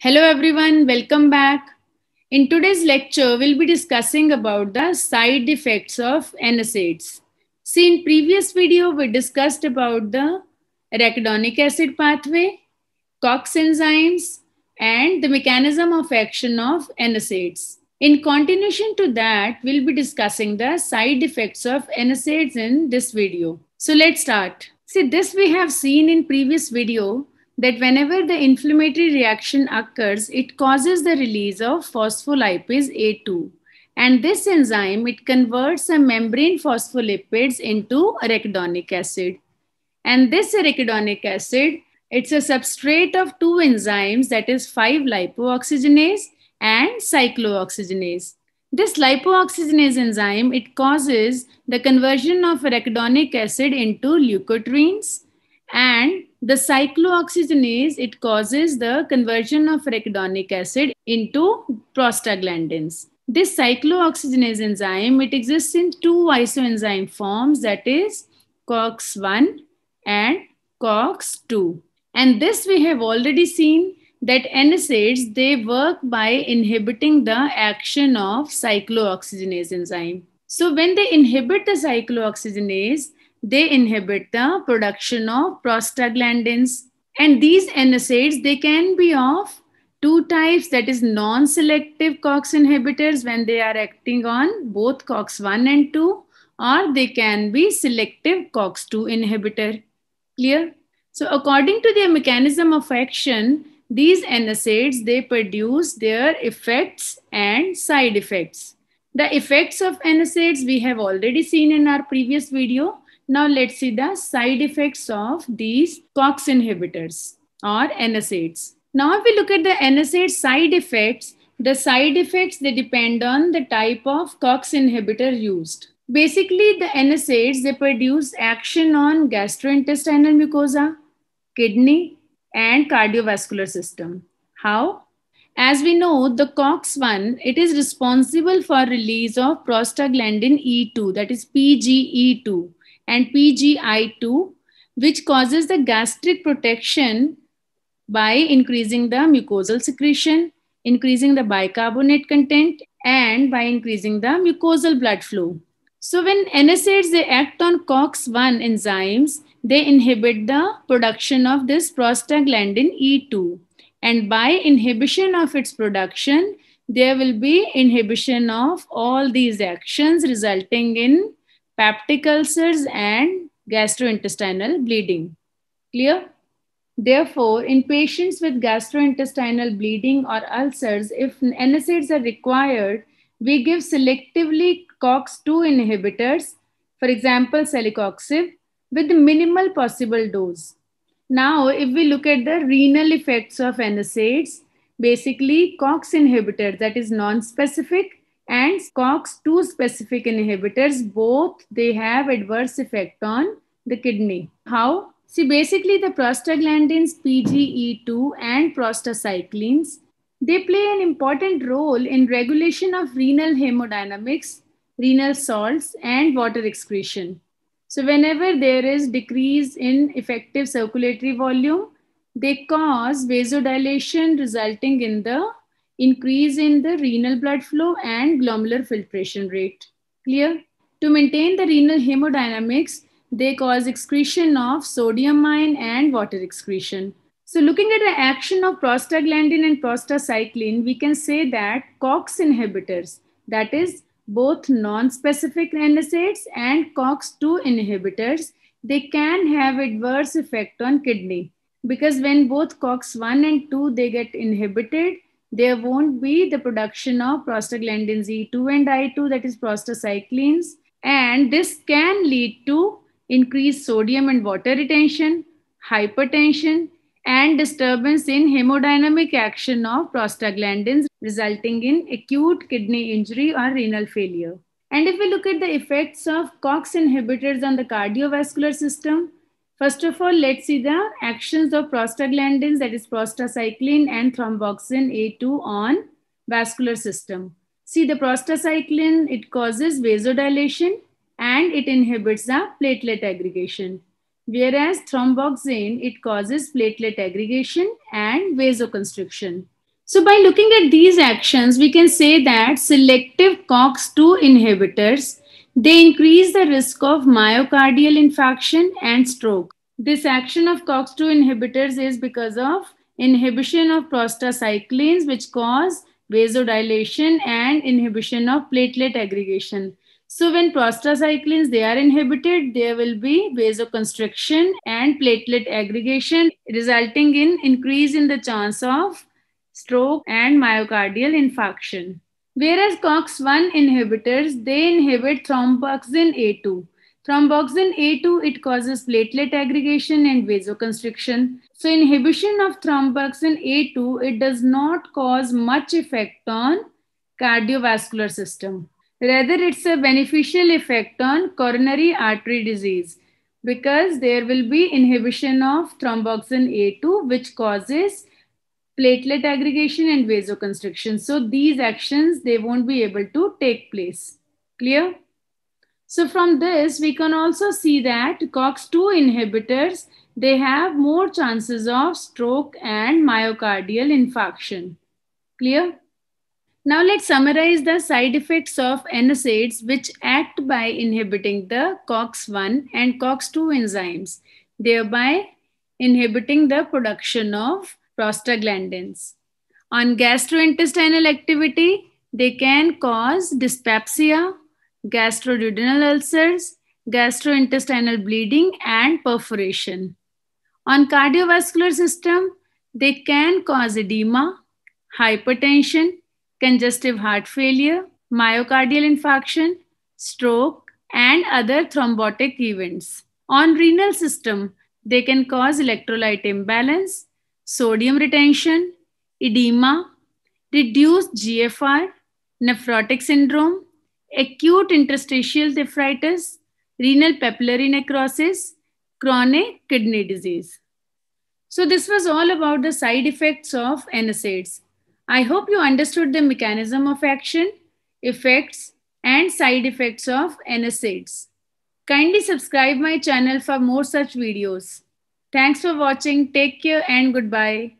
Hello everyone, welcome back. In today's lecture, we'll be discussing about the side effects of NSAIDs. See, in previous video, we discussed about the arachidonic acid pathway, COX enzymes, and the mechanism of action of NSAIDs. In continuation to that, we'll be discussing the side effects of NSAIDs in this video. So let's start. See, this we have seen in previous video that whenever the inflammatory reaction occurs, it causes the release of phospholipase A2. And this enzyme, it converts the membrane phospholipids into arachidonic acid. And this arachidonic acid, it's a substrate of two enzymes that is 5-lipoxygenase and cyclooxygenase. This lipoxygenase enzyme, it causes the conversion of arachidonic acid into leukotrienes and the cyclooxygenase, it causes the conversion of arachidonic acid into prostaglandins. This cyclooxygenase enzyme, it exists in two isoenzyme forms that is COX-1 and COX-2. And this we have already seen that NSAIDs, they work by inhibiting the action of cyclooxygenase enzyme. So when they inhibit the cyclooxygenase, they inhibit the production of prostaglandins. And these NSAIDs, they can be of two types that is non-selective COX inhibitors when they are acting on both COX-1 and 2 or they can be selective COX-2 inhibitor. Clear? So according to their mechanism of action, these NSAIDs, they produce their effects and side effects. The effects of NSAIDs we have already seen in our previous video. Now let's see the side effects of these COX inhibitors or NSAIDs. Now if we look at the NSAID side effects, the side effects, they depend on the type of COX inhibitor used. Basically, the NSAIDs, they produce action on gastrointestinal mucosa, kidney, and cardiovascular system. How? As we know, the COX-1, it is responsible for release of prostaglandin E2, that is PGE2 and PGI2, which causes the gastric protection by increasing the mucosal secretion, increasing the bicarbonate content, and by increasing the mucosal blood flow. So when NSAIDs, they act on COX-1 enzymes, they inhibit the production of this prostaglandin E2. And by inhibition of its production, there will be inhibition of all these actions resulting in peptic ulcers and gastrointestinal bleeding. Clear? Therefore, in patients with gastrointestinal bleeding or ulcers, if NSAIDs are required, we give selectively COX-2 inhibitors, for example, celecoxib, with minimal possible dose. Now, if we look at the renal effects of NSAIDs, basically COX inhibitors, that is non-specific, and COX-2 specific inhibitors, both they have adverse effect on the kidney. How? See, basically the prostaglandins PGE2 and prostacyclins, they play an important role in regulation of renal hemodynamics, renal salts, and water excretion. So whenever there is decrease in effective circulatory volume, they cause vasodilation resulting in the increase in the renal blood flow and glomerular filtration rate. Clear? To maintain the renal hemodynamics, they cause excretion of sodium ion and water excretion. So looking at the action of prostaglandin and prostacyclin, we can say that COX inhibitors, that is both non-specific NSAIDs and COX-2 inhibitors, they can have adverse effect on kidney because when both COX-1 and 2 they get inhibited, there won't be the production of prostaglandins E2 and I2, that is prostacyclins. And this can lead to increased sodium and water retention, hypertension, and disturbance in hemodynamic action of prostaglandins, resulting in acute kidney injury or renal failure. And if we look at the effects of COX inhibitors on the cardiovascular system, First of all, let's see the actions of prostaglandins, that is prostacyclin and thromboxane A2 on vascular system. See the prostacyclin, it causes vasodilation and it inhibits the platelet aggregation. Whereas thromboxane, it causes platelet aggregation and vasoconstriction. So by looking at these actions, we can say that selective COX-2 inhibitors, they increase the risk of myocardial infarction and stroke. This action of COX-2 inhibitors is because of inhibition of prostacyclins, which cause vasodilation and inhibition of platelet aggregation. So when prostacyclins, they are inhibited, there will be vasoconstriction and platelet aggregation, resulting in increase in the chance of stroke, and myocardial infarction. Whereas COX-1 inhibitors, they inhibit thromboxin A2. Thromboxin A2, it causes platelet aggregation and vasoconstriction. So inhibition of thromboxin A2, it does not cause much effect on cardiovascular system. Rather, it's a beneficial effect on coronary artery disease because there will be inhibition of thromboxin A2, which causes platelet aggregation and vasoconstriction. So these actions, they won't be able to take place. Clear? So from this, we can also see that COX-2 inhibitors, they have more chances of stroke and myocardial infarction. Clear? Now let's summarize the side effects of NSAIDs which act by inhibiting the COX-1 and COX-2 enzymes, thereby inhibiting the production of prostaglandins. On gastrointestinal activity, they can cause dyspepsia, gastroduodenal ulcers, gastrointestinal bleeding, and perforation. On cardiovascular system, they can cause edema, hypertension, congestive heart failure, myocardial infarction, stroke, and other thrombotic events. On renal system, they can cause electrolyte imbalance, sodium retention, edema, reduced GFR, nephrotic syndrome, acute interstitial nephritis, renal papillary necrosis, chronic kidney disease. So this was all about the side effects of NSAIDs. I hope you understood the mechanism of action, effects, and side effects of NSAIDs. Kindly subscribe my channel for more such videos. Thanks for watching. Take care and goodbye.